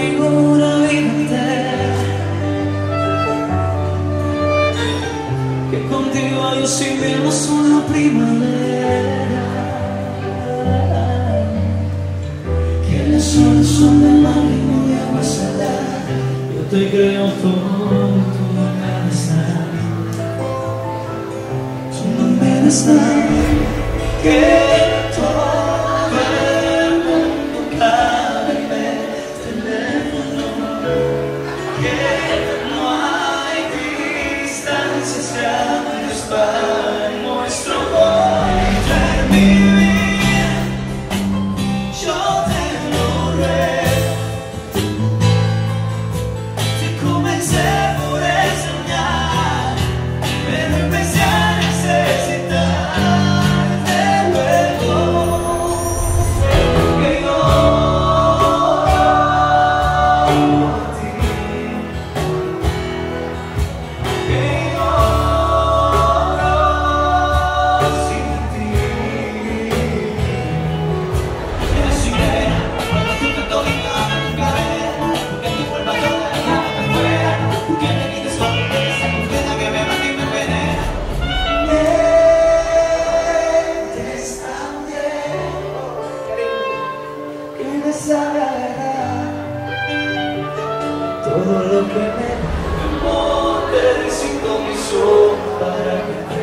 ninguna vida entera Que contigo yo sí una primavera. Que el sol son de agua salada. Yo te creo todo y tú no me estás Todo lo que me importa Te disinto mi sol para que te